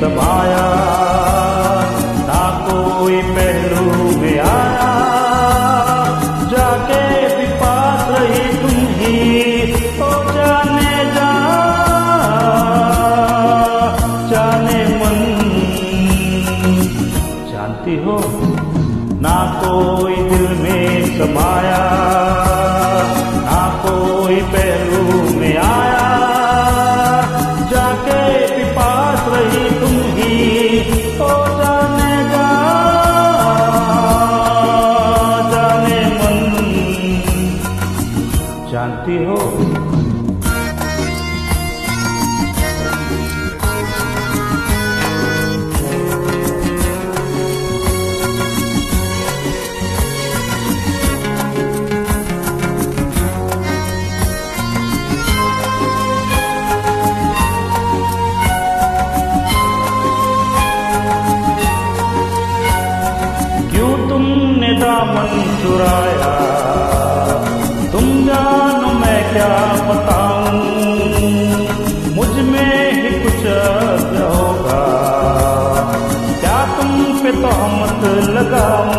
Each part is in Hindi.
समाया ना कोई पहलू में आया। जाके भी पास रही तुम ही ओ जाने जा, जाने मन। जानती हो, ना कोई दिल में समाया। चुराया। तुम जानो मैं क्या बताऊँ? मुझमें ही कुछ होगा। क्या तुम पे तो हमत लगाऊँ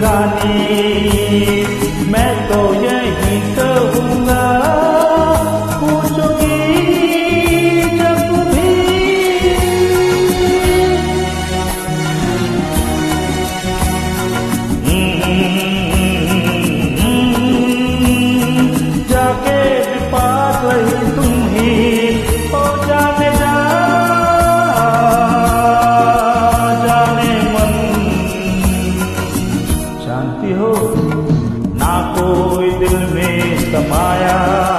gani me to ye hi to hunga puchogi chakubhi mm -hmm. हो। ना कोई दिल में समाया।